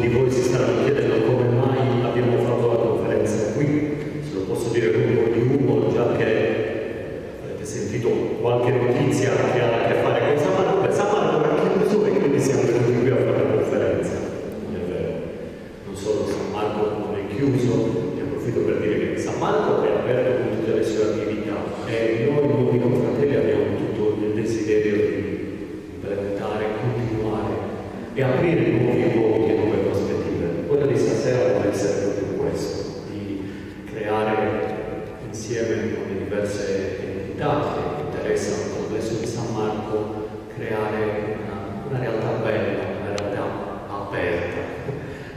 di voi si staranno chiedendo come mai abbiamo fatto la conferenza qui, se lo posso dire con un po' di umore, già che avete sentito qualche notizia che ha a che fare con San Marco, beh, San Marco era chiuso e quindi siamo venuti qui a fare la conferenza. Non è vero. Non solo San Marco non è chiuso, ne approfitto per dire che San Marco è aperto con tutte le sue attività e noi nuovi confratelli abbiamo tutto il desiderio di implementare, continuare e aprire nuovi luoghi e nuove prospettive. Quella di stasera vuole essere proprio questo, di creare insieme con le diverse entità che interessano il complesso di San Marco, creare una, una realtà bella, una realtà aperta.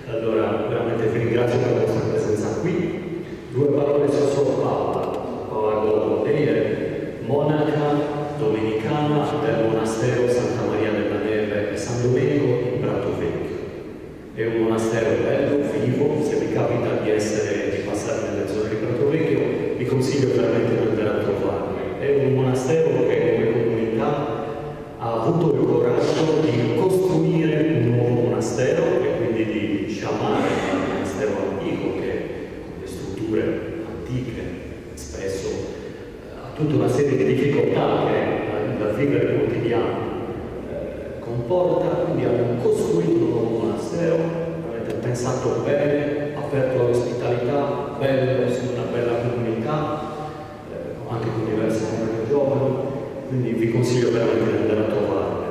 Allora, veramente vi ringrazio per la vostra presenza qui. Due parole su Sor Paola. Paola Godo. Lei è monaca domenicana del monastero Santa Maria della Neve e San Domenico in Prato Vecchio. È un monastero bello, vivo, se vi capita di essere di passare nelle zone di Prato Vecchio, vi consiglio veramente di andare a trovarlo. È un monastero che come comunità ha avuto il coraggio di costruire un nuovo monastero e quindi di sciamare il monastero antico che con le strutture antiche spesso eh, ha tutta una serie di difficoltà che la, la vivere quotidiano eh, comporta, quindi hanno costruito un nuovo monastero, avete pensato bene, aperto all'ospitalità, bello, una bella comunità, eh, anche con diverse comunità giovani, quindi vi consiglio veramente di andare a trovarle.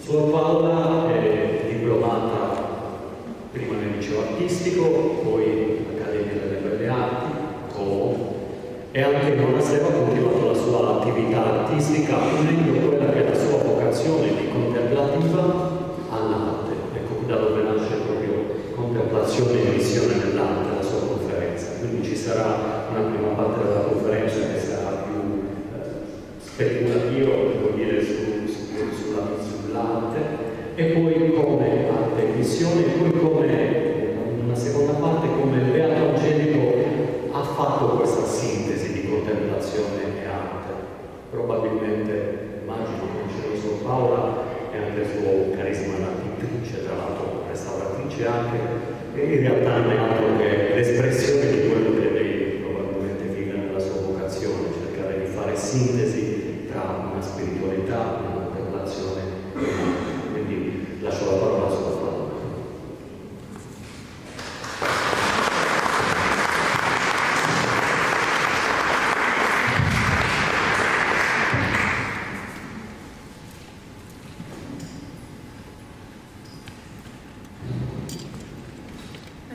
Suor Paola è diplomata prima nel liceo artistico, poi all'Accademia delle Belle Arti, Como, e anche in monastero ha continuato la sua attività artistica unendo quella che è la sua vocazione di contemplativa all'arte. Ecco da dove nasce proprio contemplazione e nell'arte, la sua conferenza. Quindi ci sarà una prima parte della conferenza che sarà più eh, speculativa, devo dire, su, su, sulla, sull'arte, e poi come arte e missione, e poi come una seconda parte come Beato Angelico ha fatto questa sintesi di contemplazione e arte. Probabilmente, immagino, conoscevo Sor Paola e anche il suo carisma da pittrice, tra l'altro restauratrice anche, e in realtà non è altro che l'espressione di quello che lei probabilmente vive nella sua vocazione, cercare di fare sintesi tra una spiritualità, una e un'arte. Quindi lascio la parola a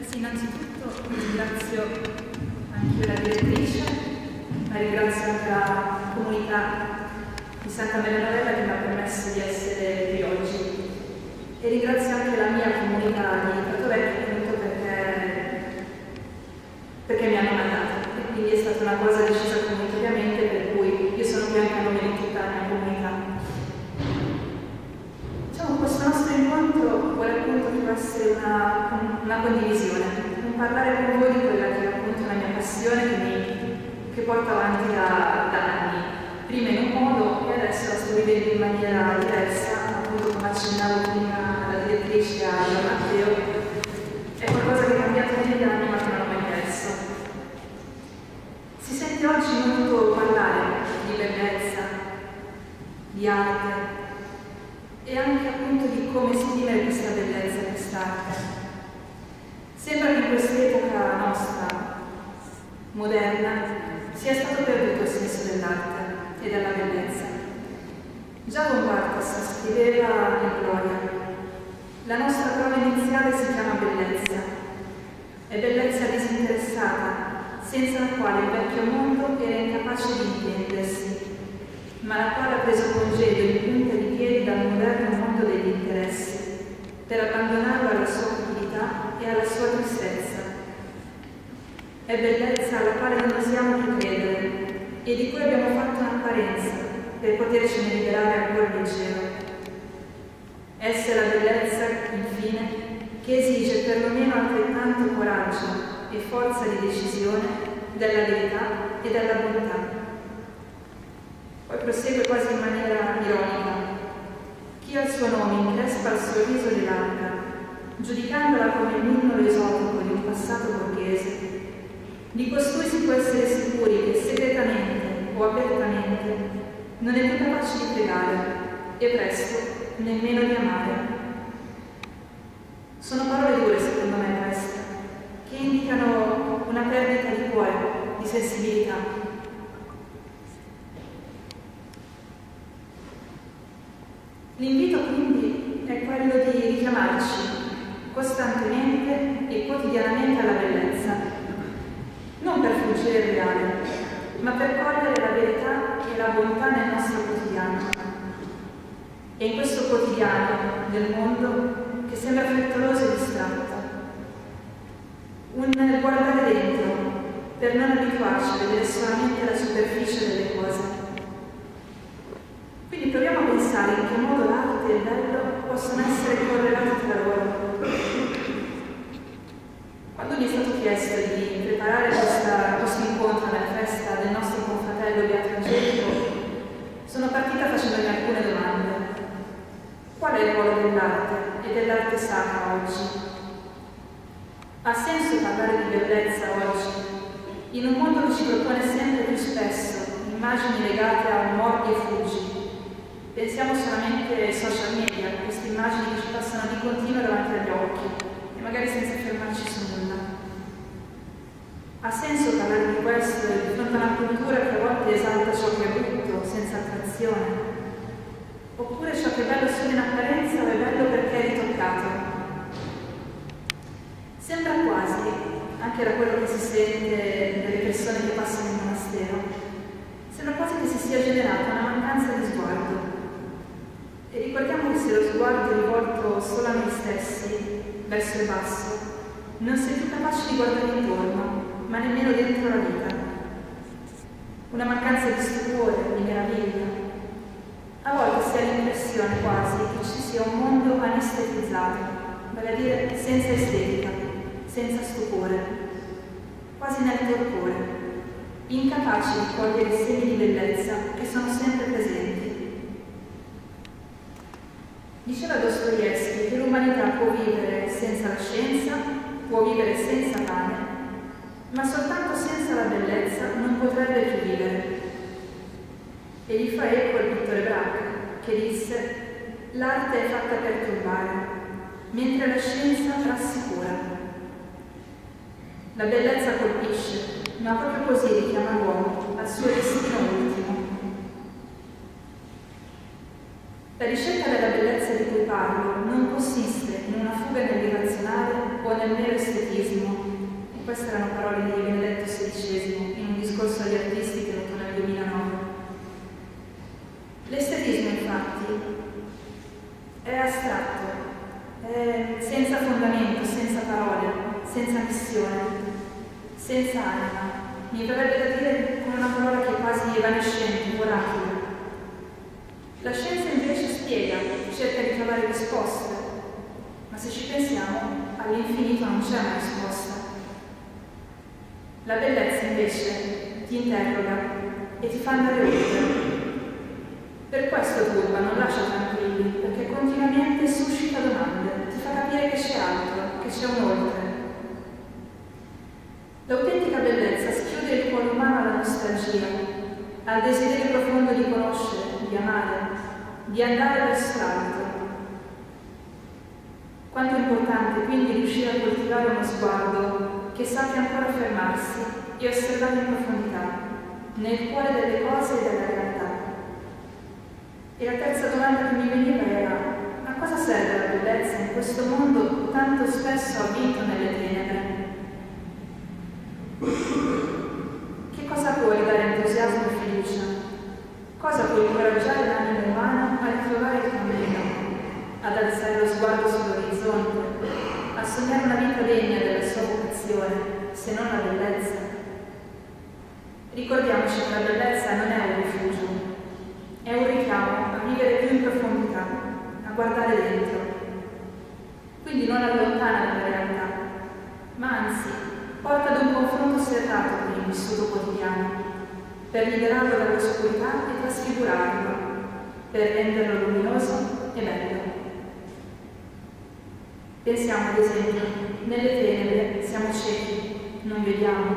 sì, innanzitutto ringrazio anche la direttrice, ringrazio la comunità Santa Maria Novella che mi ha permesso di essere qui oggi. E ringrazio anche la mia comunità di Prato Vecchio appunto perché, perché mi hanno mandato. E quindi è stata una cosa decisa comunitariamente per cui io sono qui anche a nome di tutta la mia comunità. Diciamo, questo nostro incontro vuole appunto che essere una, una condivisione, un parlare con voi di quella che è appunto una mia passione che, mi, che porto avanti da, da anni. Prima in un modo e sto vivendo in maniera diversa, appunto come accennavo prima la direttrice a Gian Matteo, è qualcosa che è cambiato negli ma che non ho mai perso. Si sente oggi molto parlare di bellezza, di arte, e anche appunto di come esprimere questa bellezza, quest'arte. Sembra che in quest'epoca moderna, sia stato perduto il senso dell'arte e della bellezza. Von Bartas scriveva in Gloria, la nostra prova iniziale si chiama bellezza, è bellezza disinteressata, senza la quale il vecchio mondo era incapace di intendersi, ma la quale ha preso congedo in punta di piedi dal moderno mondo degli interessi, per abbandonarlo alla sua utilità e alla sua tristezza. È bellezza alla quale non osiamo più credere e di cui abbiamo fatto un'apparenza per potercene liberare a cuor leggero. Essa è la bellezza, infine, che esige perlomeno altrettanto coraggio e forza di decisione della verità e della bontà. Poi prosegue quasi in maniera ironica. Chi al suo nome increspa il sorriso di l'altra, giudicandola come il minnolo esotico di un passato borghese, di costui si può essere sicuri che segretamente o apertamente non è più capace di pregare e presto nemmeno di amare. Sono parole dure secondo me queste, che indicano una perdita di cuore, di sensibilità. L'invito quindi è quello di richiamarci costantemente e quotidianamente alla bellezza non per fuggire il reale, ma per cogliere la verità e la bontà nel nostro quotidiano. E in questo quotidiano del mondo che sembra frettoloso e distratto, un guardare dentro per non abituarci a vedere solamente la superficie delle cose. Quindi proviamo a pensare in che modo l'arte e il bello possono essere correlati tra loro quando mi è stato chiesto di preparare questo incontro nella festa del nostro confratello Beato Angelico, sono partita facendomi alcune domande. Ruolo dell'arte e dell'arte sacra oggi? Ha senso parlare di bellezza oggi, in un mondo che ci propone sempre più spesso immagini legate a morti e fuggi? Pensiamo solamente ai social media, queste immagini che ci passano di continuo davanti agli occhi e magari senza fermarci su nulla. Ha senso parlare di questo di fronte a una cultura che a volte esalta ciò che è brutto, senza attrazione? Oppure ciò che è bello solo in apparenza o è bello perché è ritoccato? Sembra quasi, anche da quello che si sente delle persone che passano in monastero, sembra quasi che si sia generata una mancanza di sguardo. E ricordiamo che se lo sguardo è rivolto solo a noi stessi, verso il basso, non si è più capaci di guardare intorno ma nemmeno dentro la vita. Una mancanza di stupore, di meraviglia. A volte si ha l'impressione quasi che ci sia un mondo anestetizzato, vale a dire senza estetica, senza stupore, quasi nel torpore, incapaci di cogliere i segni di bellezza che sono sempre presenti. Diceva Dostoevsky che l'umanità può vivere senza la scienza, può vivere senza pane ma soltanto senza la bellezza non potrebbe più vivere. E gli fa eco il pittore Braque, che disse l'arte è fatta per turbare, mentre la scienza rassicura. La bellezza colpisce, ma proprio così richiama l'uomo al suo destino ultimo. La ricerca della bellezza di cui parlo non consiste in una fuga nell'irrazionale o nel mero estetismo, queste erano parole di Benedetto XVI in un discorso agli artisti tenuto nel 2009. L'estetismo, infatti, è astratto, è senza fondamento, senza parole, senza missione, senza anima. Mi verrebbe da dire con una parola che è quasi evanescente, volatile. La scienza invece spiega, cerca di trovare risposte, ma se ci pensiamo, all'infinito non c'è una risposta. La bellezza invece ti interroga e ti fa andare oltre. Per questo turba, non lascia tranquilli, perché continuamente suscita domande, ti fa capire che c'è altro, che c'è un oltre. L'autentica bellezza schiude il cuore umano alla nostalgia, al desiderio profondo di conoscere, di amare, di andare verso l'altro. Quanto è importante quindi riuscire a coltivare uno sguardo che sappia ancora fermarsi e osservare in profondità, nel cuore delle cose e della realtà. E la terza domanda che mi veniva era, a cosa serve la bellezza in questo mondo tanto spesso avvinto nelle tenebre? Entusiasmo e fiducia? Cosa può incoraggiare l'anima umana a ritrovare il cammino, ad alzare lo sguardo sull'orizzonte, a sognare una vita degna della sua vocazione, se non la bellezza? Ricordiamoci che la bellezza non è un rifugio, è un richiamo a vivere più in profondità, a guardare dentro. Quindi non allontana dalla realtà, ma anzi porta ad un confronto serrato con il vissuto quotidiano, per liberarlo dall'oscurità e trasfigurarlo, per renderlo luminoso e bello. Pensiamo ad esempio, nelle tenebre siamo ciechi, non vediamo,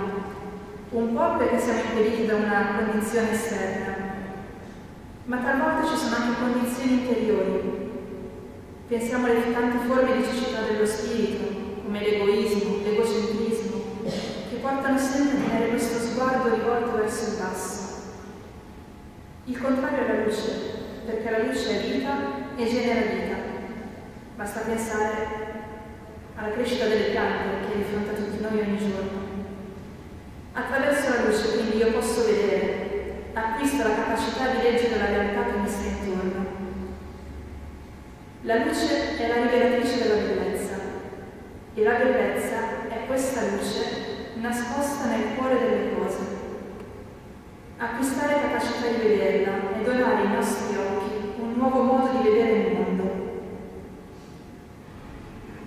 un po' perché siamo impediti da una condizione esterna, ma talvolta ci sono anche condizioni interiori. Pensiamo alle tanti forme di cecità dello spirito, come l'egoismo, l'egocentrismo, portano sempre a tenere questo sguardo rivolto verso il basso. Il contrario è la luce, perché la luce è vita e genera vita. Basta pensare alla crescita delle piante che è di fronte a tutti noi ogni giorno. Attraverso la luce quindi io posso vedere, acquisto la capacità di leggere la realtà che mi sta intorno. La luce è la rivelatrice della bellezza e la bellezza è questa luce nascosta nel cuore delle cose. Acquistare capacità di vederla e donare ai nostri occhi un nuovo modo di vedere il mondo.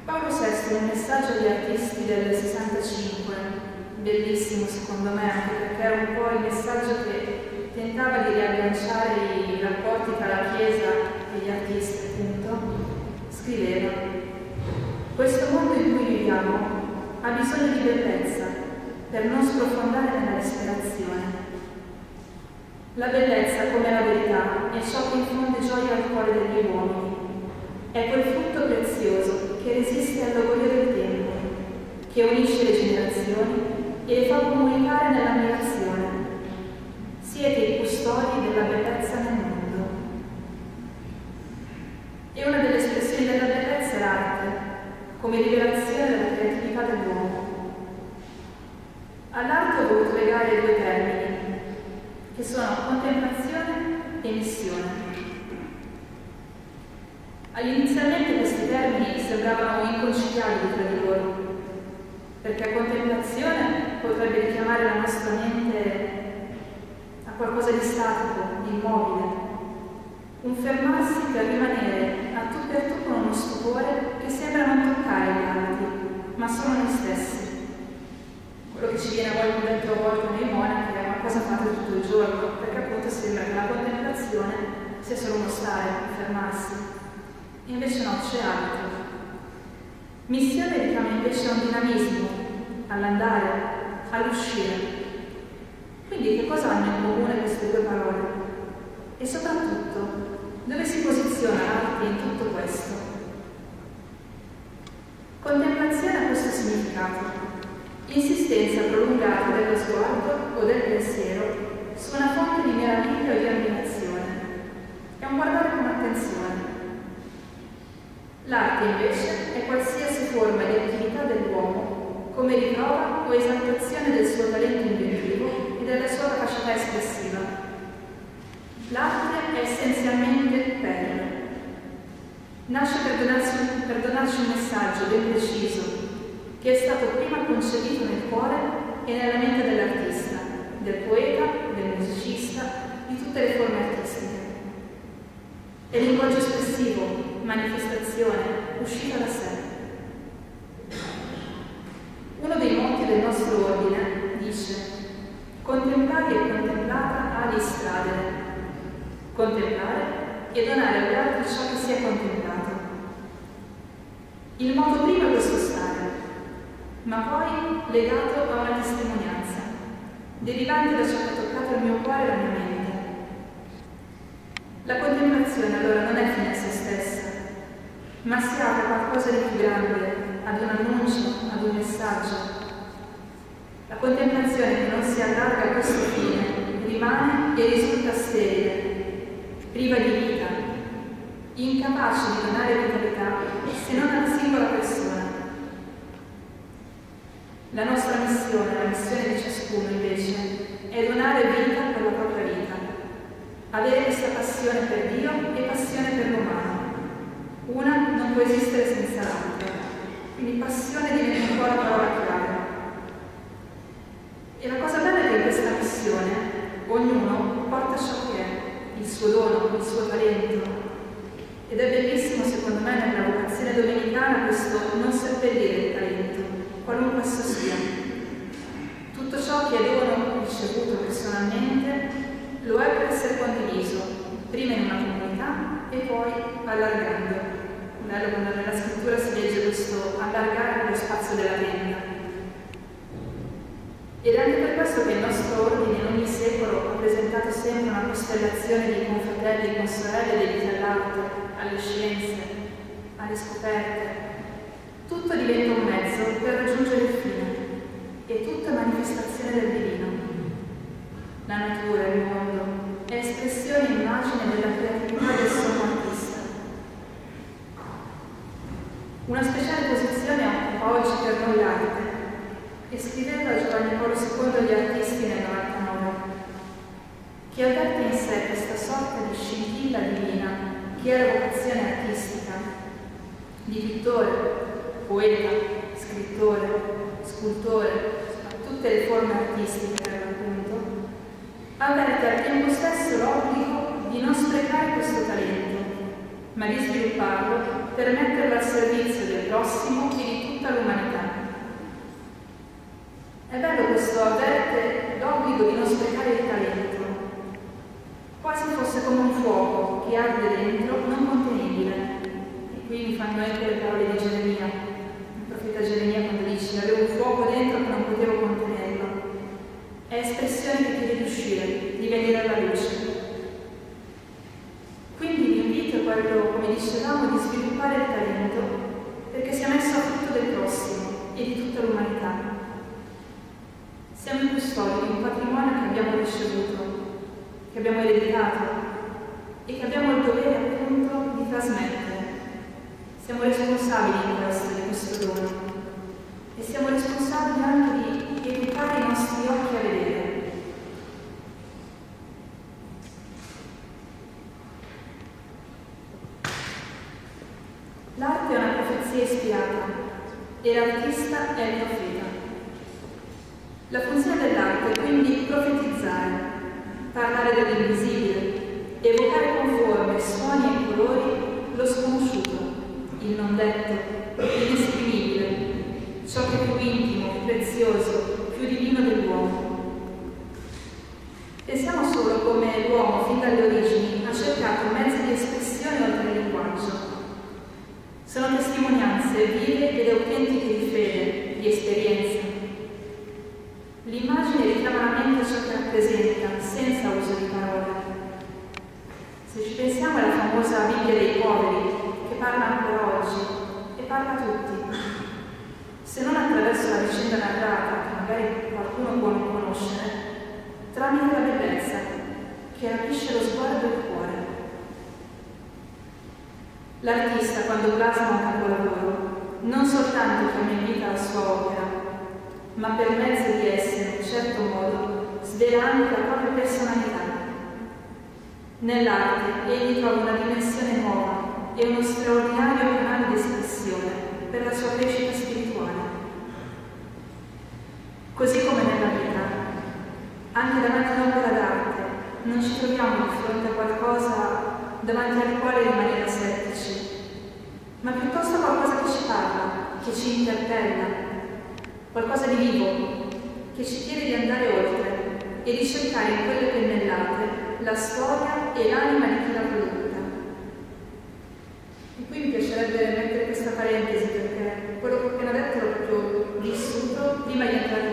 Paolo VI, nel messaggio agli artisti del 65, bellissimo secondo me, anche perché era un po' il messaggio che tentava di riagganciare i rapporti tra la Chiesa e gli artisti, appunto, scriveva questo mondo in cui viviamo ha bisogno di bellezza per non sprofondare nella disperazione. La bellezza, come la verità, è ciò che infonde gioia al cuore degli uomini. È quel frutto prezioso che resiste all'agorio del tempo, che unisce le generazioni e le fa comunicare nell'ammirazione. Siete i custodi della bellezza nel mondo. E una delle espressioni della bellezza è l'arte, come rivelazione della creatività dell'uomo. All'arte ho voluto legare due termini, che sono contemplazione e missione. All'inizialmente questi termini sembravano inconciliabili tra di loro, perché contemplazione potrebbe richiamare la nostra mente a qualcosa di statico, immobile, un fermarsi per rimanere a tu per tu con uno stupore che sembra non toccare gli altri, ma solo noi stessi. Quello che ci viene a volte detto a volte nei monachi è una cosa fatta tutto il giorno, perché appunto sembra che la contemplazione sia solo uno stare, fermarsi. Invece no, c'è altro. Missione richiama invece a un dinamismo, all'andare, all'uscire. Quindi che cosa hanno in comune queste due parole? E soprattutto, dove si posiziona l'arte in tutto questo? Contemplazione ha questo significato. Insistenza prolungata dello sguardo o del pensiero su una fonte di meraviglia o di ammirazione. È un guardare con attenzione. L'arte invece è qualsiasi forma di attività dell'uomo come riprova o esaltazione del suo talento inventivo e della sua capacità espressiva. L'arte è essenzialmente per. Nasce per donarci, per donarci un messaggio ben preciso, che è stato prima concepito nel cuore e nella mente dell'artista, del poeta, del musicista, di tutte le forme artistiche. È linguaggio espressivo, manifestazione, uscita da sé. Uno dei motti del nostro ordine dice contemplare e contemplata ali stradere, contemplare e donare agli altri ciò che si è contemplato. Il modo primo è questo ma poi legato a una testimonianza, derivante da ciò che ha toccato il mio cuore e la mia mente. La contemplazione allora non è fine a se stessa, ma si apre qualcosa di più grande, ad un annuncio, ad un messaggio. La contemplazione allarga a questo fine rimane e risulta sterile, priva di vita, incapace di donare vitalità se non alla singola persona. La nostra missione, la missione di ciascuno invece, è donare vita per la propria vita, avere questa passione per Dio e passione per l'umano. Una non può esistere senza l'altra, quindi passione diventa un po' la parola chiave. E la cosa bella è che in questa missione ognuno porta ciò che è, il suo dono, il suo talento. Ed è bellissimo secondo me nella vocazione domenicana questo non seppellire il talento, qualunque esso sia. Tutto ciò che dono ricevuto personalmente lo è per essere condiviso, prima in una comunità e poi allargando. Bello quando nella scrittura si legge questo allargare lo spazio della tenda ed è anche per questo che il nostro ordine in ogni secolo ha presentato sempre una costellazione di confratelli e consorelle dediti all'arte, alle scienze, alle scoperte. Tutto diventa un mezzo per raggiungere il fine e tutta manifestazione del divino. La natura, il mondo, è espressione e immagine della creatività del sommo artista. Una speciale posizione occupa oggi per noi l'arte e scriveva Giovanni Paolo II agli artisti nel 99, che avverte in sé questa sorta di scintilla divina che è la vocazione artistica, di pittore, poeta, scrittore, scultore, tutte le forme artistiche per l'appunto, avverte al tempo stesso l'obbligo di non sprecare questo talento, ma di svilupparlo per metterlo al servizio del prossimo e di tutta l'umanità. È bello questo avverte l'obbligo di non sprecare il talento, quasi fosse come un fuoco che arde dentro, non contenibile. E qui mi fanno eco le parole di Geremia, il profeta Geremia quando dice avevo un fuoco dentro che non potevo contenerlo. È espressione che chiede di uscire, di venire alla luce. Quindi l'invito è quello, come dicevamo, di sviluppare il talento perché sia messo a frutto del prossimo e di tutta l'umanità. Siamo i custodi di un patrimonio che abbiamo ricevuto, che abbiamo ereditato e che abbiamo il dovere appunto di trasmettere. Siamo responsabili di questo, di questo dono e siamo responsabili anche di educare i nostri occhi a vedere. L'arte è una profezia ispirata e l'artista è il profeta. La funzione dell'arte è quindi profetizzare, parlare dell'invisibile, evocare con forme, suoni e colori lo sconosciuto, il non detto, l'inesprimibile, ciò che è più intimo, più prezioso, più divino dell'uomo. Pensiamo solo come l'uomo fin dalle origini ha cercato mezzi di espressione oltre il linguaggio. Sono testimonianze vive ed autentiche di fede, di esperienza, L'immagine richiama la mente ciò che rappresenta, senza uso di parole. Se ci pensiamo alla famosa Bibbia dei poveri, che parla ancora oggi, e parla a tutti, se non attraverso la vicenda narrata, che magari qualcuno può non conoscere, tramite la bellezza, che rapisce lo sguardo e il cuore. L'artista, quando plasma un capolavoro, non soltanto chiama in vita la sua opera, ma per mezzo di esse, in un certo modo, svela anche la propria personalità. Nell'arte egli trova una dimensione nuova e uno straordinario canale di espressione per la sua crescita spirituale. Così come nella vita, anche davanti a un'opera d'arte non ci troviamo di fronte a qualcosa davanti al quale rimanere asettici, ma piuttosto qualcosa che ci parla, che ci interpella, qualcosa di vivo che ci chiede di andare oltre e di cercare in quelle pennellate la storia e l'anima di chi l'ha prodotta. E qui mi piacerebbe mettere questa parentesi perché quello che ho appena detto l'ho proprio vissuto prima di entrare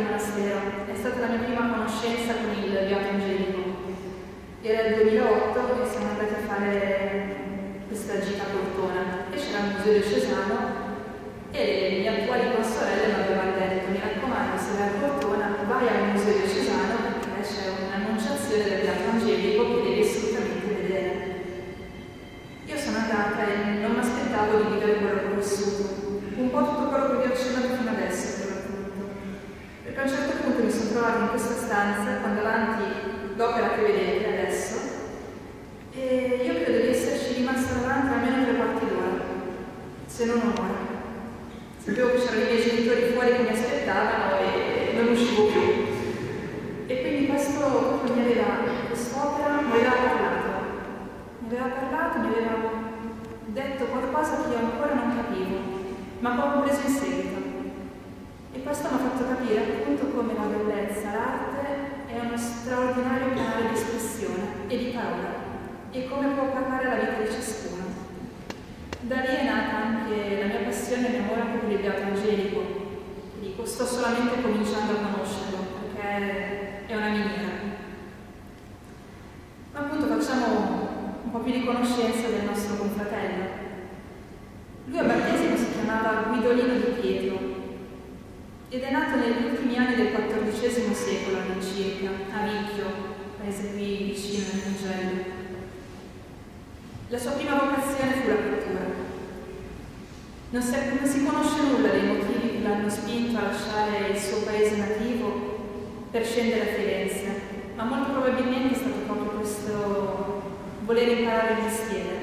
questo voler imparare il mestiere.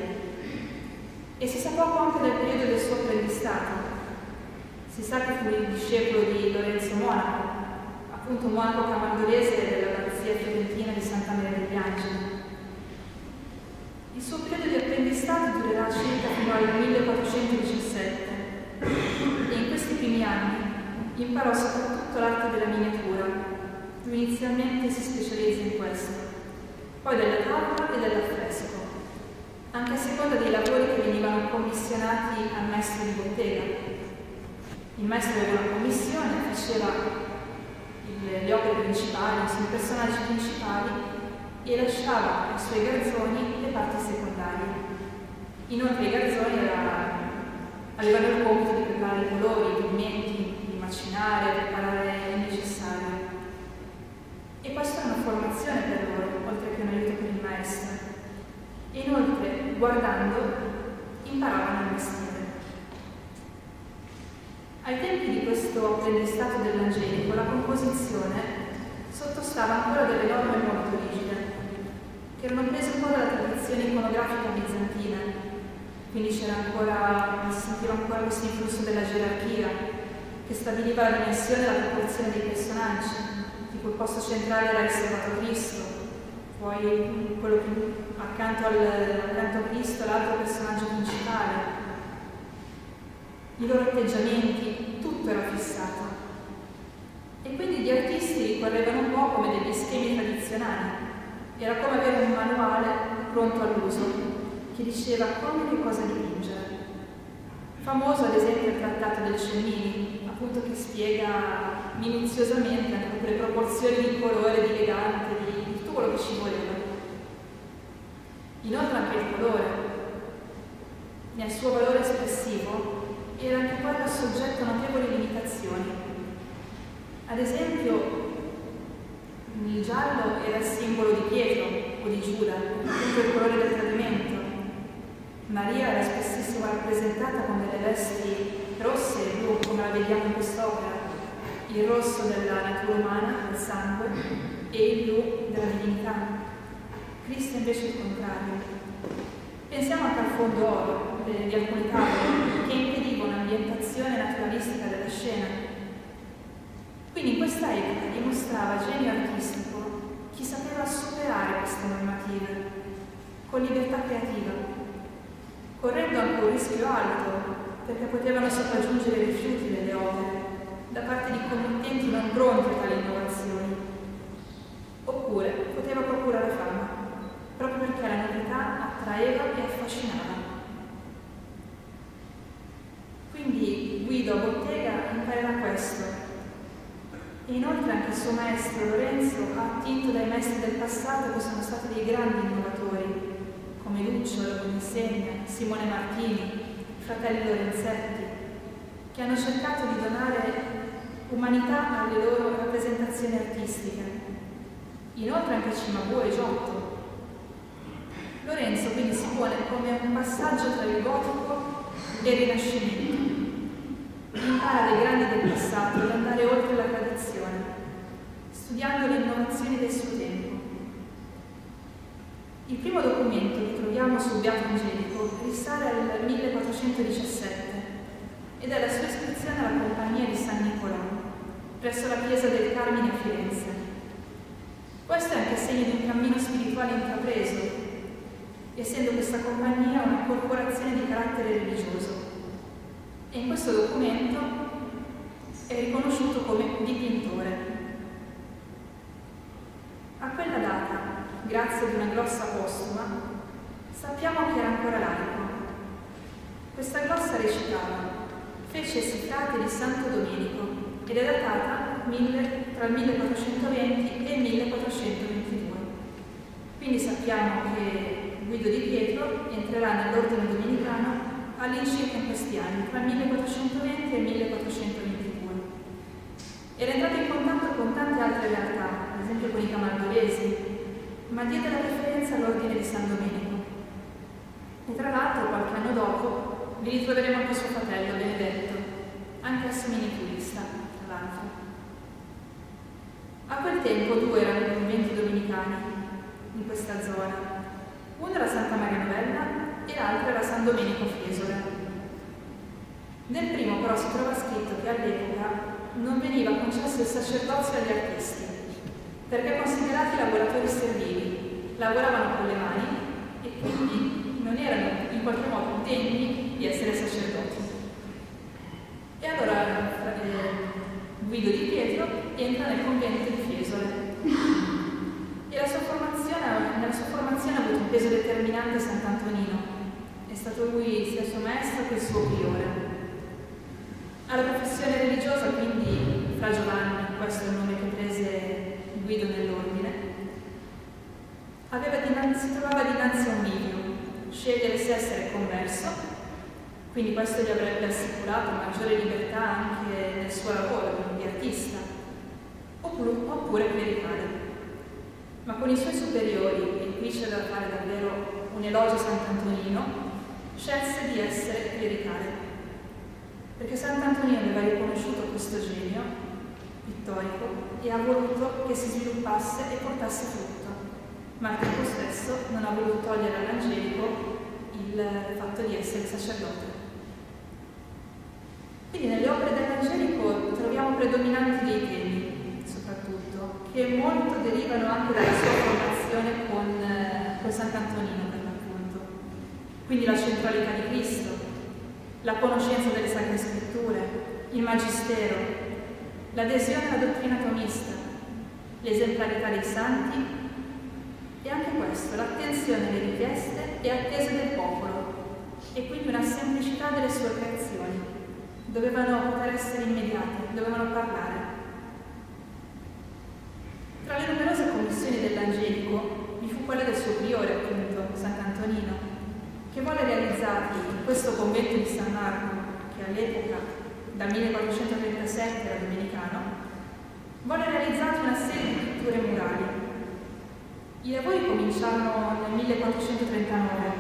E si sa poco anche del periodo del suo apprendistato, si sa che fu il discepolo di Lorenzo Monaco, appunto monaco camaldolese dell'abbazia fiorentina di Santa Maria degli Angeli. Il suo periodo di apprendistato durerà circa fino al 1417 e in questi primi anni imparò soprattutto l'arte della miniatura. Inizialmente si specializza in questo, poi della tavola e dell'affresco, anche a seconda dei lavori che venivano commissionati al maestro di bottega il maestro aveva una commissione, faceva il, le opere principali, i personaggi principali e lasciava ai suoi garzoni le parti secondarie. Inoltre i garzoni avevano il compito di preparare i colori, i pigmenti, di macinare, preparare questa è una formazione per loro, oltre che un aiuto per il maestro. E inoltre, guardando, imparavano il mestiere. Ai tempi di questo apprendistato dell'angelico la composizione sottostava ancora delle norme molto rigide, che erano prese po' dalla tradizione iconografica bizantina, quindi c'era ancora, si sentiva ancora questo influsso della gerarchia, che stabiliva la dimensione e la proporzione dei personaggi, tipo il posto centrale era riservato a Cristo, poi quello che accanto, al, accanto a Cristo l'altro personaggio principale, i loro atteggiamenti, tutto era fissato. E quindi gli artisti ricorrevano un po' come degli schemi tradizionali. Era come avere un manuale pronto all'uso, che diceva come che cosa dipingere. Famoso ad esempio il trattato del Cennini, appunto che spiega minuziosamente le proporzioni di colore, di elegante, di, di tutto quello che ci voleva. Inoltre anche il colore, nel suo valore espressivo, era anche quello soggetto a notevoli limitazioni. Ad esempio, il giallo era il simbolo di Pietro o di Giuda, appunto il colore del tradimento. Maria era spessissimo rappresentata con delle vesti rosse e blu, come la vediamo in quest'opera, il rosso della natura umana, del sangue, e il blu della divinità. Cristo invece il contrario. Pensiamo anche al fondo oro di alcune tavole che impedivano un'ambientazione naturalistica della scena. Quindi in questa epoca dimostrava genio artistico chi sapeva superare queste normative con libertà creativa, correndo anche un rischio alto perché potevano sopraggiungere rifiuti delle opere da parte di committenti non pronti a tali innovazioni, oppure poteva procurare fama, proprio perché la novità attraeva e affascinava. Quindi Guido bottega imparerà questo. E inoltre anche il suo maestro Lorenzo ha attinto dai maestri del passato che sono stati dei grandi innovatori, come Luccio, Insegna, Simone Martini, fratelli Lorenzetti, che hanno cercato di donare umanità alle loro rappresentazioni artistiche. Inoltre anche Cimabue e Giotto. Lorenzo quindi si pone come un passaggio tra il gotico e il rinascimento impara dai grandi del passato ad andare oltre la tradizione, studiando le innovazioni del suo tempo. Il primo documento che troviamo sul Beato Angelico risale al 1417 ed è la sua iscrizione alla compagnia di San Nicolò, presso la chiesa del Carmine a Firenze. Questo è anche segno di un cammino spirituale intrapreso, essendo questa compagnia una corporazione di carattere religioso. E in questo documento è riconosciuto come dipintore. A quella data, grazie ad una grossa postuma, sappiamo che era ancora laico. Questa glossa recitava Fece si frate di Santo Domenico ed è datata tra il 1420 e il 1422. Quindi sappiamo che Guido di Pietro entrerà nell'ordine domenicano all'incirca in questi anni, tra il 1420 e il 1422. Era entrato in contatto con tante altre realtà, ad esempio con i camaldolesi, ma diede la preferenza all'ordine di San Domenico. E tra l'altro, qualche anno dopo, vi ritroveremo anche suo fratello Benedetto, anche assomigli turista, tra l'altro. A quel tempo due erano i conventi domenicani in questa zona. Uno era Santa Maria Novella e l'altro era San Domenico Fiesole. Nel primo però si trova scritto che all'epoca non veniva concesso il sacerdozio agli artisti, perché considerati lavoratori servili, lavoravano con le mani e quindi non erano in qualche modo degni di essere sacerdoti. E allora Guido di Pietro entra nel convento di Fiesole e la sua formazione, nella sua formazione ha avuto un peso determinante Sant'Antonino. È stato lui sia suo maestro che il suo priore. Alla professione religiosa, quindi, fra Giovanni, questo è il nome che prese Guido nell'ordine, si trovava dinanzi a un bivio, scegliere se essere converso quindi questo gli avrebbe assicurato maggiore libertà anche nel suo lavoro di artista, oppure, oppure clericale. Ma con i suoi superiori, e qui c'è da fare davvero un elogio a Sant'Antonino, scelse di essere clericale. Perché Sant'Antonino aveva riconosciuto questo genio pittorico e ha voluto che si sviluppasse e portasse frutto, ma al tempo stesso non ha voluto togliere all'angelico il fatto di essere sacerdote. Quindi nelle opere dell'Angelico troviamo predominanti dei temi, soprattutto, che molto derivano anche dalla sua formazione con, eh, con Sant'Antonino, per l'appunto. Quindi la centralità di Cristo, la conoscenza delle Sacre Scritture, il Magistero, l'adesione alla dottrina tomista, l'esemplarità dei santi e anche questo, l'attenzione alle richieste e attese del popolo e quindi una semplicità delle sue creazioni dovevano poter essere immediate, dovevano parlare. Tra le numerose commissioni dell'Angelico vi fu quella del suo priore, appunto, Sant'Antonino, che volle realizzare in questo convento di San Marco, che all'epoca, dal 1437 era domenicano, volle realizzare una serie di pitture murali. I lavori cominciarono nel 1439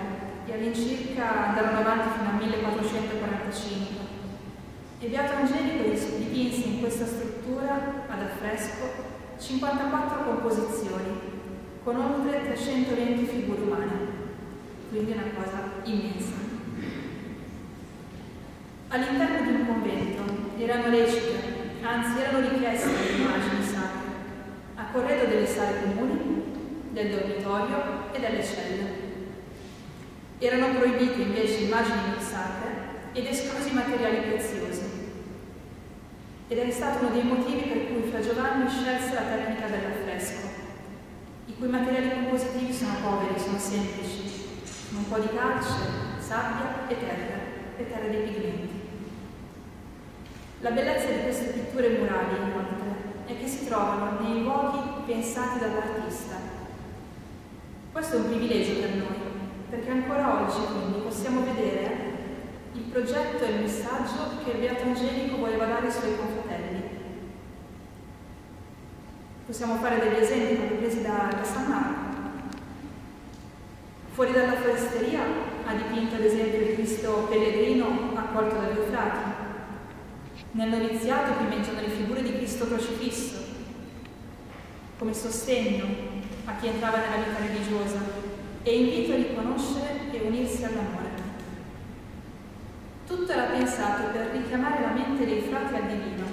e all'incirca andarono avanti fino al 1445 e Beato Angelico dipinse in questa struttura ad affresco 54 composizioni con oltre 320 figure umane, quindi una cosa immensa. All'interno di un convento erano lecite, anzi erano richieste le immagini sacre, a corredo delle sale comuni, del dormitorio e delle celle. Erano proibite invece immagini sacre ed esclusi materiali preziosi ed è stato uno dei motivi per cui Fra Giovanni scelse la tecnica dell'affresco, i cui materiali compositivi sono poveri, sono semplici, un po' di calce, sabbia e terra, e terra dei pigmenti. La bellezza di queste pitture murali, inoltre, è che si trovano nei luoghi pensati dall'artista. Questo è un privilegio per noi, perché ancora oggi quindi possiamo vedere il progetto e il messaggio che il Beato Angelico voleva dare ai suoi confratelli. Possiamo fare degli esempi presi da, da San Marco. Fuori dalla foresteria ha dipinto ad esempio il Cristo pellegrino accolto dagli frati. Nel noviziato primeggiano le figure di Cristo crocifisso. come sostegno a chi entrava nella vita religiosa e invito a riconoscere e unirsi all'amore. Tutto era pensato per richiamare la mente dei frati al divino,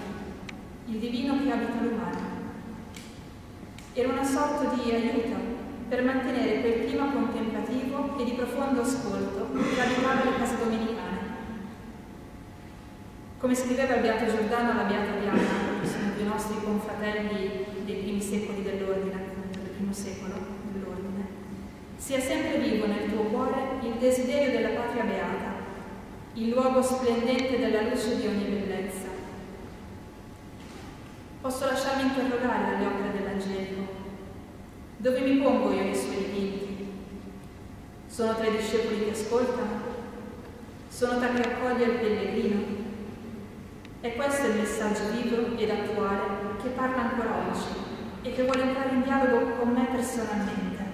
il divino che abita l'umano. Era una sorta di aiuto per mantenere quel clima contemplativo e di profondo ascolto che abitava le case domenicane. Come scriveva il Beato Giordano alla Beata Diana, che sono due nostri confratelli dei primi secoli dell'ordine, secolo dell'ordine, sia sempre vivo nel tuo cuore il desiderio della patria beata, il luogo splendente della luce di ogni bellezza. Posso lasciarmi interrogare dalle opere dell'Angelico. Dove mi pongo io nei suoi dipinti? Sono tra i discepoli che ascoltano? Sono tra chi accoglie il pellegrino? E questo è il messaggio vivo ed attuale che parla ancora oggi e che vuole entrare in dialogo con me personalmente.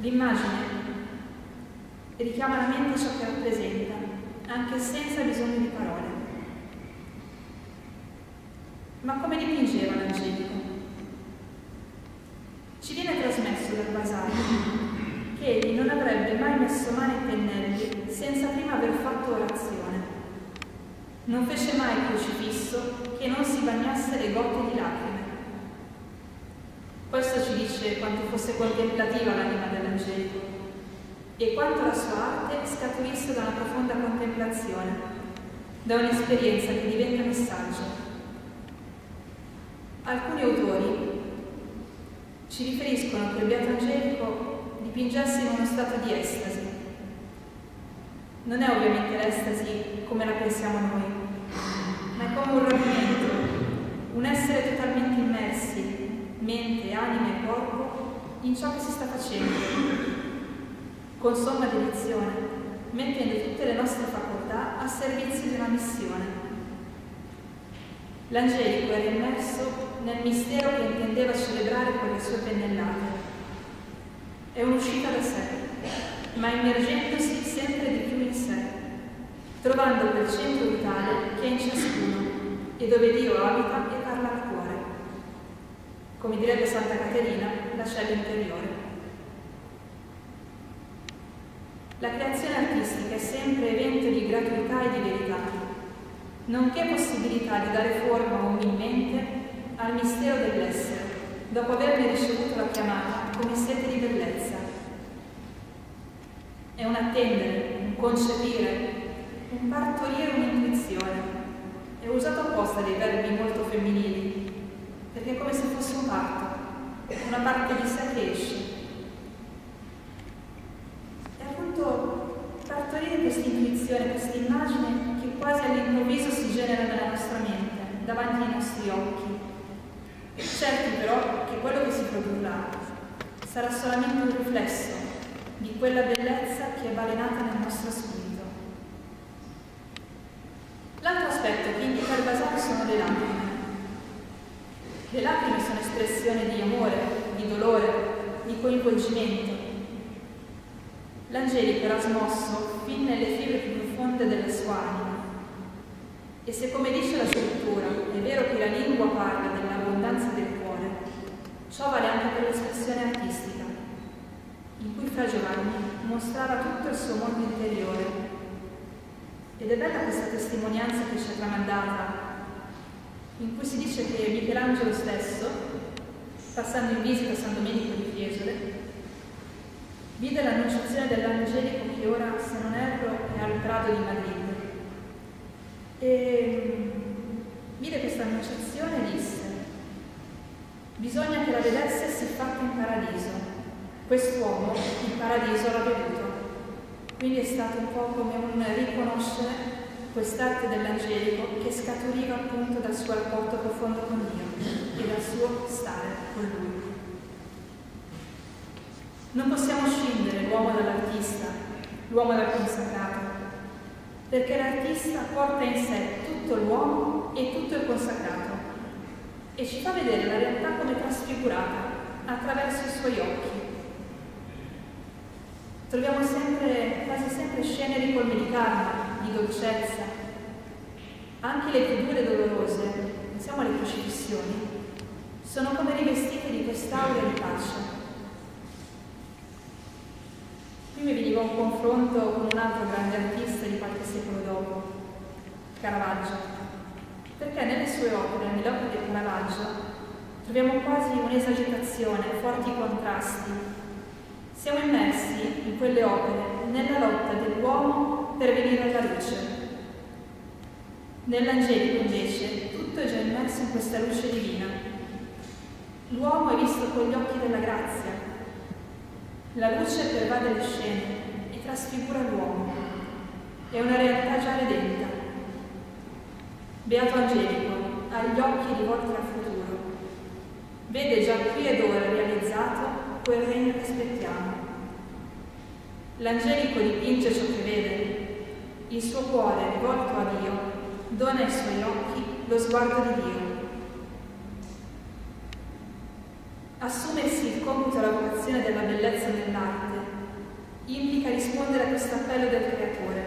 L'immagine richiama alla mente ciò che rappresenta, anche senza bisogno di parole. Ma come dipingeva l'Angelico? Ci viene trasmesso dal Vasari che egli non avrebbe mai messo mano ai pennelli senza prima aver fatto orazione. Non fece mai il crocifisso che non si bagnasse le gote di lacrime. Questo ci dice quanto fosse contemplativa l'anima dell'Angelico e quanto la sua arte scaturisse da una profonda contemplazione, da un'esperienza che diventa messaggio. Alcuni autori ci riferiscono che il Beato Angelico dipingesse in uno stato di estasi. Non è ovviamente l'estasi come la pensiamo noi, ma è come un rapimento, un essere totalmente immersi, mente, anima e corpo, in ciò che si sta facendo, con somma dedizione, mettendo tutte le nostre facoltà a servizio una missione. L'angelico era immerso nel mistero che intendeva celebrare con le sue pennellate. È un'uscita da sé, ma immergendosi sempre di più in sé, trovando quel centro vitale che è in ciascuno e dove Dio abita e parla. Come direbbe Santa Caterina, la cella interiore. La creazione artistica è sempre evento di gratuità e di verità, nonché possibilità di dare forma umilmente al mistero dell'essere, dopo averne ricevuto la chiamata come sete di bellezza. È un attendere, un concepire, un partorire un'intuizione. È usato apposta dei verbi molto femminili, perché è come se fosse un parto, una parte di sé che esce appunto partorire questa intuizione, questa immagine che quasi all'improvviso si genera nella nostra mente, davanti ai nostri occhi. Certi però che quello che si produrrà sarà solamente un riflesso di quella bellezza che è balenata nel nostro spirito. L'altro aspetto che indica il basale sono le lacrime. Espressione di amore, di dolore, di coinvolgimento, L'Angelico era smosso fin nelle fibre più profonde della sua anima. E se, come dice la scrittura, è vero che la lingua parla dell'abbondanza del cuore, ciò vale anche per l'espressione artistica, in cui Fra Giovanni mostrava tutto il suo mondo interiore. Ed è bella questa testimonianza che ci è tramandata, in cui si dice che Michelangelo stesso, passando in visita a San Domenico di Fiesole, Vide l'annunciazione dell'Angelico che ora, se non erro, è al Prado di Madrid. E vide questa annunciazione e disse, bisogna che la vedesse si fatta in paradiso. Quest'uomo il paradiso l'ha veduto. Quindi è stato un po' come un riconoscere quest'arte dell'angelico che scaturiva appunto dal suo rapporto profondo con Dio e dal suo stare con Lui. Non possiamo scindere l'uomo dall'artista, l'uomo dal consacrato, perché l'artista porta in sé tutto l'uomo e tutto il consacrato e ci fa vedere la realtà come trasfigurata attraverso i suoi occhi. Troviamo sempre, quasi sempre scene di calma, di dolcezza, anche le figure dolorose, pensiamo alle crocifissioni, sono come rivestite di quest'aura di pace. Qui mi veniva un confronto con un altro grande artista di qualche secolo dopo, Caravaggio, perché nelle sue opere, nelle opere di Caravaggio, troviamo quasi un'esagitazione, forti contrasti. Siamo immersi in quelle opere nella lotta dell'uomo per venire alla luce. Nell'Angelico invece tutto è già immerso in questa luce divina. L'uomo è visto con gli occhi della grazia. La luce pervade le scene e trasfigura l'uomo. È una realtà già redenta. Beato Angelico ha gli occhi rivolti al futuro. Vede già qui ed ora realizzato quel regno che aspettiamo. L'angelico dipinge ciò che vede. Il suo cuore, rivolto a Dio, dona ai suoi occhi lo sguardo di Dio. Assumersi il compito e la vocazione della bellezza nell'arte implica rispondere a questo appello del Creatore,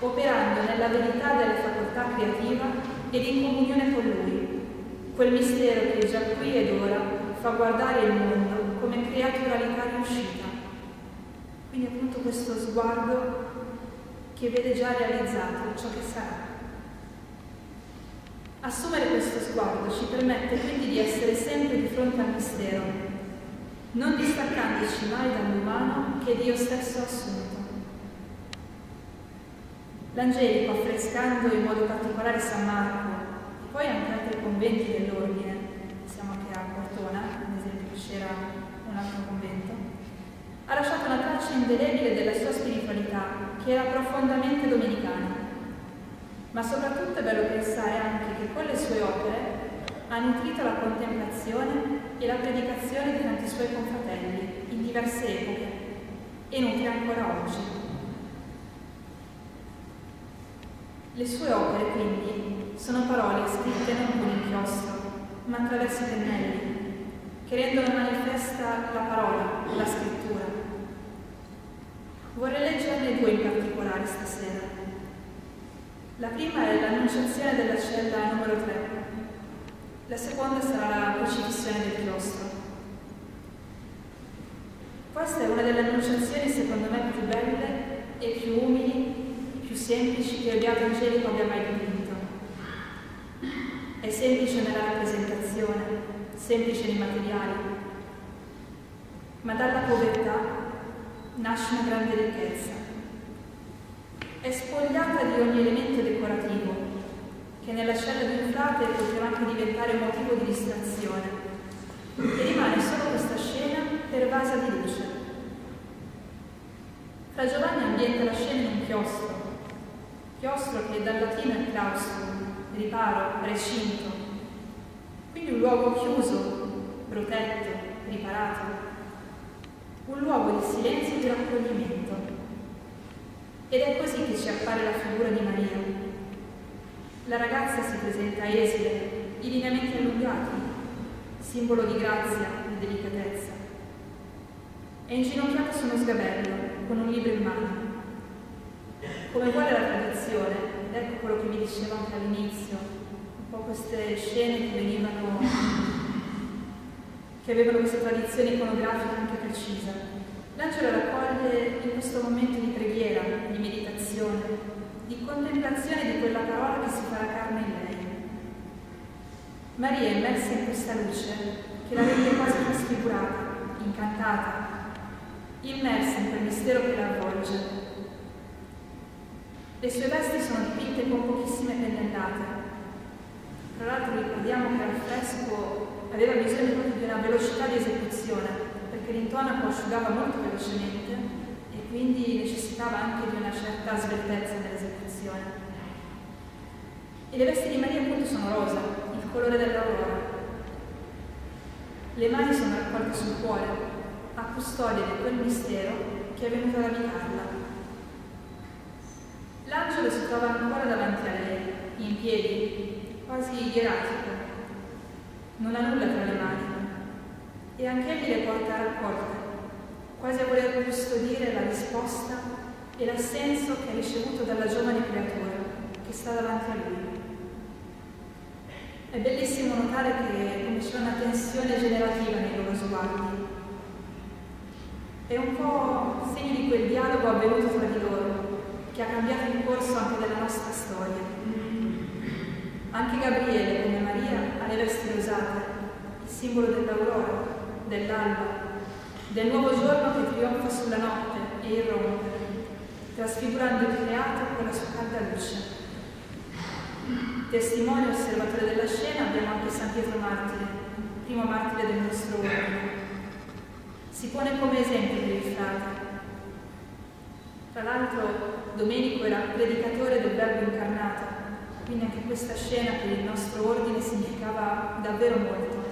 operando nella verità della facoltà creativa ed in comunione con Lui, quel mistero che già qui ed ora fa guardare il mondo come creaturalità riuscita quindi appunto questo sguardo che vede già realizzato ciò che sarà. Assumere questo sguardo ci permette quindi di essere sempre di fronte al mistero, non distaccandoci mai dall'umano che Dio stesso ha assunto. L'Angelico, affrescando in modo particolare San Marco e poi anche altri conventi dell'ordine, siamo anche a Cortona, ad esempio c'era un altro convento, ha lasciato una traccia indelebile della sua spiritualità, che era profondamente domenicana. Ma soprattutto è bello pensare anche che con le sue opere ha nutrito la contemplazione e la predicazione di tanti suoi confratelli in diverse epoche e nutre ancora oggi. Le sue opere, quindi, sono parole scritte non con inchiostro, ma attraverso i pennelli, che rendono manifesta la parola, la scrittura. Vorrei leggerne due in particolare stasera. La prima è l'annunciazione della cella numero 3. La seconda sarà la crocifissione del chiostro. Questa è una delle annunciazioni secondo me più belle e più umili, più semplici che il Beato Angelico abbia mai dipinto. È semplice nella rappresentazione, semplice nei materiali, ma dalla povertà nasce una grande ricchezza. È spogliata di ogni elemento decorativo, che nella cella di un frate poteva anche diventare motivo di distrazione, e rimane solo questa scena pervasa di luce. Fra Giovanni ambienta la scena in un chiostro, chiostro che dal latino è claustrum, riparo, recinto, quindi un luogo chiuso, protetto, riparato, un luogo di silenzio e di raccoglimento. Ed è così che ci appare la figura di Maria. La ragazza si presenta esile, i lineamenti allungati, simbolo di grazia e delicatezza. È inginocchiata su uno sgabello, con un libro in mano. Come vuole la tradizione, ecco quello che vi dicevo anche all'inizio, un po' queste scene che venivano che avevano questa tradizione iconografica anche precisa. L'angelo raccoglie in questo momento di preghiera, di meditazione, di contemplazione di quella parola che si farà carne in lei. Maria è immersa in questa luce che la rende quasi trasfigurata, incantata, immersa in quel mistero che la avvolge. Le sue vesti sono dipinte con pochissime pennellate. Tra l'altro ricordiamo che al fresco aveva bisogno proprio di una velocità di esecuzione, perché l'intonaco asciugava molto velocemente e quindi necessitava anche di una certa sveltezza nell'esecuzione. E le vesti di Maria appunto sono rosa, il colore dell'aurora. Le mani sono raccolte sul cuore, a custodia di quel mistero che è venuto ad abitarla. L'angelo si trova ancora davanti a lei, in piedi, quasi ieratico, non ha nulla tra le mani e anche egli le porta raccolte, quasi a voler custodire la risposta e l'assenso che ha ricevuto dalla giovane creatura che sta davanti a lui. È bellissimo notare che, come c'è una sguardi. È un po' segno di quel dialogo avvenuto tra di loro, che ha cambiato il corso anche della nostra storia. Anche Gabriele, come Maria, ha le vesti rosate, il simbolo dell'aurora, dell'alba, del nuovo giorno che trionfa sulla notte e irrompe, trasfigurando il creato con la sua calda luce. Testimone e osservatore della scena abbiamo anche San Pietro Martire, primo martire del nostro ordine. Si pone come esempio per il frate. Tra l'altro Domenico era predicatore del Verbo incarnato, quindi anche questa scena per il nostro ordine significava davvero molto.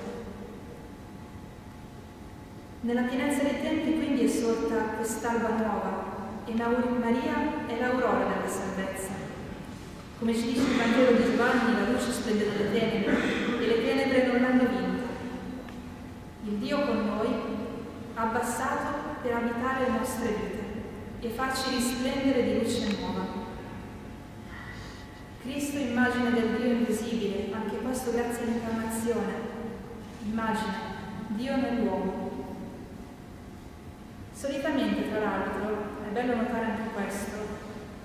Nella pienezza dei tempi quindi è sorta quest'alba nuova e Maria è l'aurora della salvezza. Come ci dice il Vangelo di Giovanni, la luce splende delle tenebre e le tenebre non l'hanno vinta. Il Dio con noi ha abbassato per abitare le nostre vite e farci risplendere di luce nuova. Cristo immagine del Dio invisibile, anche questo grazie all'incarnazione. Immagine, Dio nell'uomo. Solitamente, tra l'altro, è bello notare anche questo,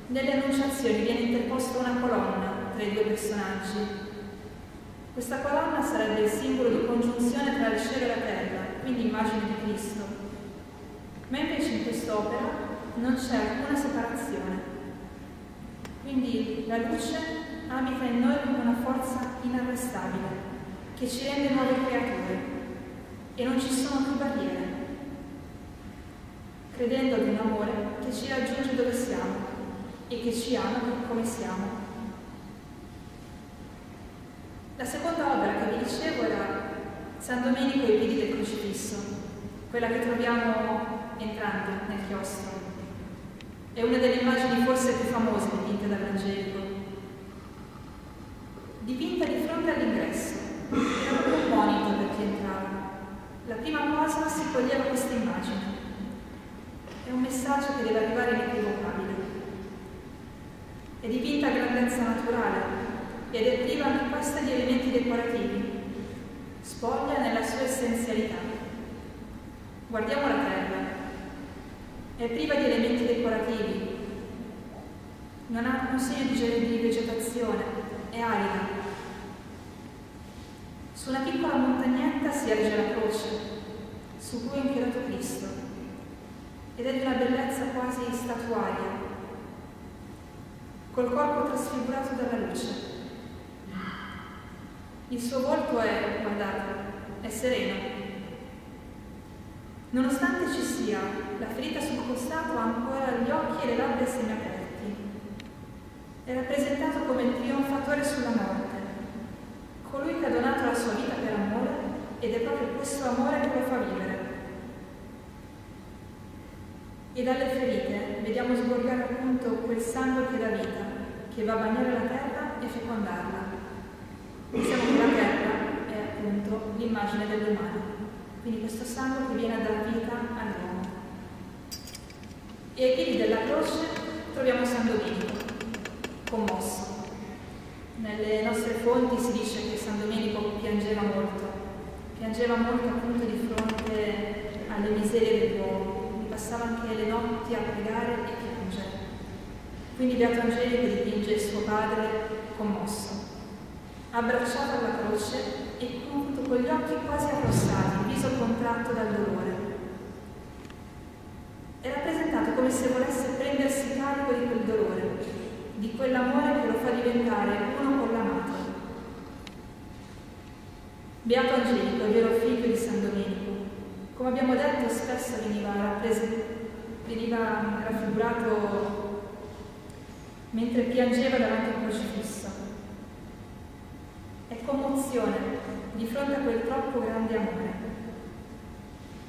nelle annunciazioni viene interposta una colonna tra i due personaggi. Questa colonna sarebbe il simbolo di congiunzione tra il cielo e la terra, quindi immagine di Cristo. Ma invece in quest'opera non c'è alcuna separazione. Quindi la luce abita in noi come una forza inarrestabile che ci rende nuove creature e non ci sono più barriere credendo ad un amore che ci raggiunge dove siamo e che ci ama come siamo. La seconda opera che vi dicevo era San Domenico ai piedi del crocifisso, quella che troviamo entrando nel chiostro. È una delle immagini forse più famose dipinte dall'Angelico. Dipinta di fronte all'ingresso, era un monito per chi entrava. La prima cosa si coglieva questa immagine messaggio che deve arrivare inequivocabile. È dipinta a grandezza naturale ed è priva anche questa di elementi decorativi. Spoglia nella sua essenzialità. Guardiamo la terra. È priva di elementi decorativi. Non ha un segno di vegetazione. È arida. Su una piccola montagnetta si erge la croce, su cui è inchiodato Cristo ed è di una bellezza quasi statuaria, col corpo trasfigurato dalla luce. Il suo volto è, guardate, è sereno. Nonostante ci sia la ferita sul costato, ha ancora gli occhi e le labbra semiaperti. È rappresentato come il trionfatore sulla morte, colui che ha donato la sua vita per amore ed è proprio questo amore che lo fa vivere e dalle ferite vediamo sgorgare appunto quel sangue che dà vita, che va a bagnare la terra e fecondarla. Pensiamo che la terra è appunto l'immagine dell'umano, quindi questo sangue che viene a dar vita all'uomo. E ai piedi della croce troviamo San Domenico, commosso. Nelle nostre fonti si dice che San Domenico piangeva molto, piangeva molto appunto di fronte alle miserie dell'uomo passava anche le notti a pregare e piangere. Quindi Beato Angelico dipinge suo padre commosso, abbracciato alla croce e appunto con gli occhi quasi arrossati, il viso contratto dal dolore. È rappresentato come se volesse prendersi carico di quel dolore, di quell'amore che lo fa diventare uno con l'amato. Beato Angelico, il vero figlio di San Domenico, come abbiamo detto, spesso veniva, veniva raffigurato mentre piangeva davanti al crocifisso. È commozione di fronte a quel troppo grande amore.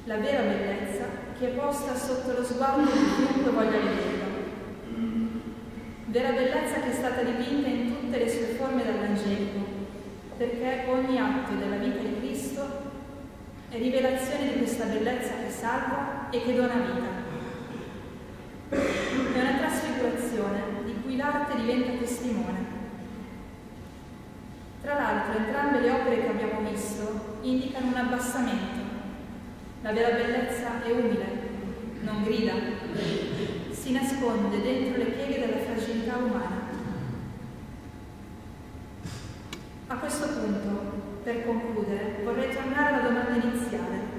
La vera bellezza che è posta sotto lo sguardo di chiunque voglia vederla. Vera bellezza che è stata dipinta in tutte le sue forme dall'Angelico, perché ogni atto della vita di Cristo è rivelazione di questa bellezza che salva e che dona vita. È una trasfigurazione di cui l'arte diventa testimone. Tra l'altro entrambe le opere che abbiamo visto indicano un abbassamento, La vera bellezza è umile, non grida, si nasconde dentro le pieghe della fragilità umana. A questo punto, per concludere, vorrei tornare alla domanda iniziale.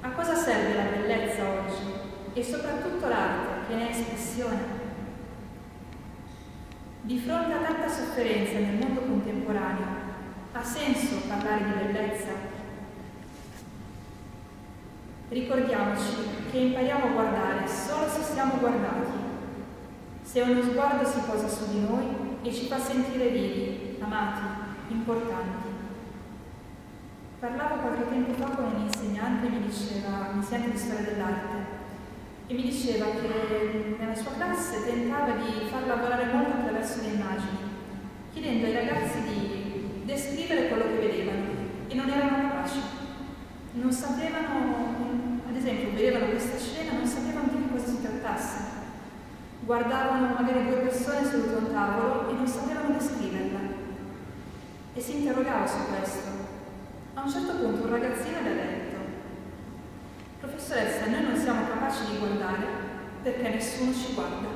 A cosa serve la bellezza oggi e soprattutto l'arte che ne è espressione? Di fronte a tanta sofferenza nel mondo contemporaneo, ha senso parlare di bellezza? Ricordiamoci che impariamo a guardare solo se siamo guardati, se uno sguardo si posa su di noi e ci fa sentire vivi, amati, importanti. Parlavo qualche tempo fa con un insegnante, mi diceva, un insegnante di storia dell'arte, e mi diceva che nella sua classe tentava di far lavorare molto attraverso le immagini, chiedendo ai ragazzi di descrivere quello che vedevano e non erano capaci. Non sapevano, ad esempio, vedevano questa scena, non sapevano di cosa si trattasse. Guardavano magari due persone sedute a un tavolo e non sapevano descriverla. E si interrogava su questo. A un certo punto un ragazzino le ha detto Professoressa, noi non siamo capaci di guardare perché nessuno ci guarda.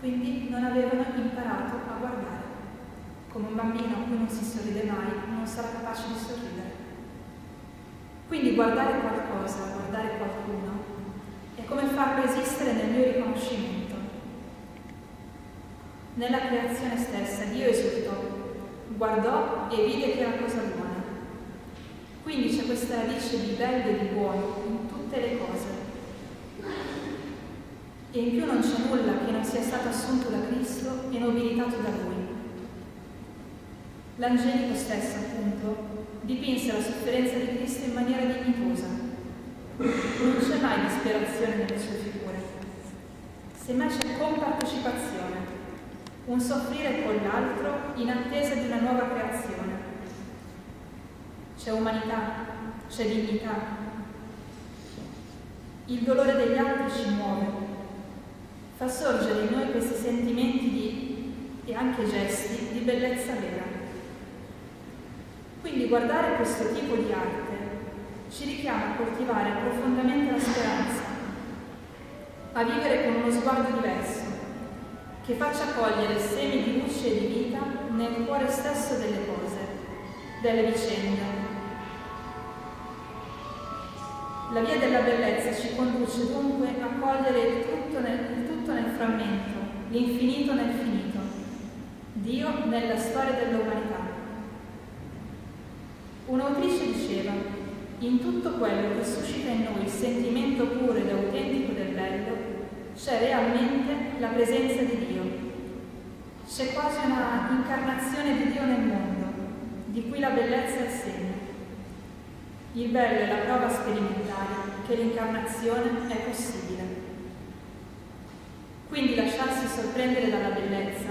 Quindi non avevano imparato a guardare. Come un bambino a cui non si sorride mai, non sarà capace di sorridere. Quindi guardare qualcosa, guardare qualcuno, è come farlo esistere nel mio riconoscimento. Nella creazione stessa Dio esultò, guardò e vide che era cosa buona. Quindi c'è questa radice di bello e di buono in tutte le cose. E in più non c'è nulla che non sia stato assunto da Cristo e nobilitato da Lui. L'Angelico stesso, appunto, dipinse la sofferenza di Cristo in maniera dignitosa. Non c'è mai disperazione nelle sue figure, semmai c'è compartecipazione, un soffrire con l'altro in attesa di una nuova creazione c'è umanità, c'è dignità. Il dolore degli altri ci muove, fa sorgere in noi questi sentimenti di, e anche gesti di bellezza vera. Quindi guardare questo tipo di arte ci richiama a coltivare profondamente la speranza, a vivere con uno sguardo diverso, che faccia cogliere semi di luce e di vita nel cuore stesso delle cose, delle vicende, la via della bellezza ci conduce dunque a cogliere il tutto nel, il tutto nel frammento, l'infinito nel finito, Dio nella storia dell'umanità. Un'autrice diceva, in tutto quello che suscita in noi il sentimento puro ed autentico del bello, c'è realmente la presenza di Dio. C'è quasi una incarnazione di Dio nel mondo, di cui la bellezza è il segno. Il bello è la prova sperimentale che l'incarnazione è possibile. Quindi lasciarsi sorprendere dalla bellezza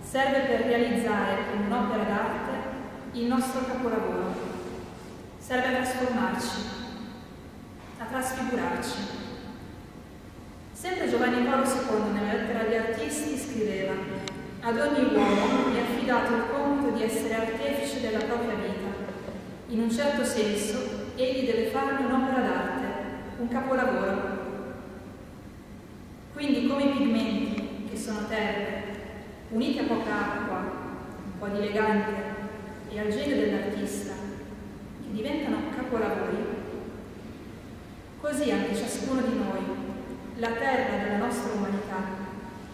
serve per realizzare con un'opera d'arte il nostro capolavoro. Serve a trasformarci, a trasfigurarci. Sempre Giovanni Paolo II nella lettera agli artisti scriveva ad ogni uomo è affidato il compito di essere artefice della propria vita in un certo senso, egli deve farne un'opera d'arte, un capolavoro. Quindi come i pigmenti, che sono terre, uniti a poca acqua, un po' di elegante, e al genio dell'artista, che diventano capolavori, così anche ciascuno di noi, la terra della nostra umanità,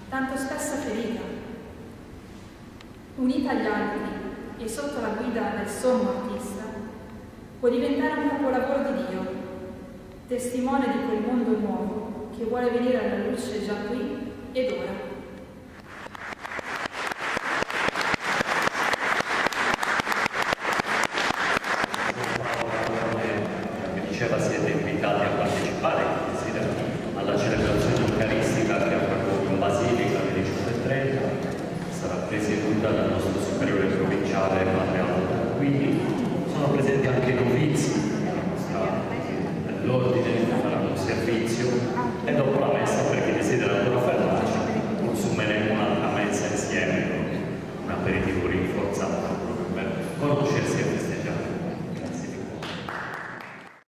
tanto spesso ferita, unita agli altri e sotto la guida del sommo artista, può diventare un capolavoro di Dio, testimone di quel mondo nuovo che vuole venire alla luce già qui ed ora.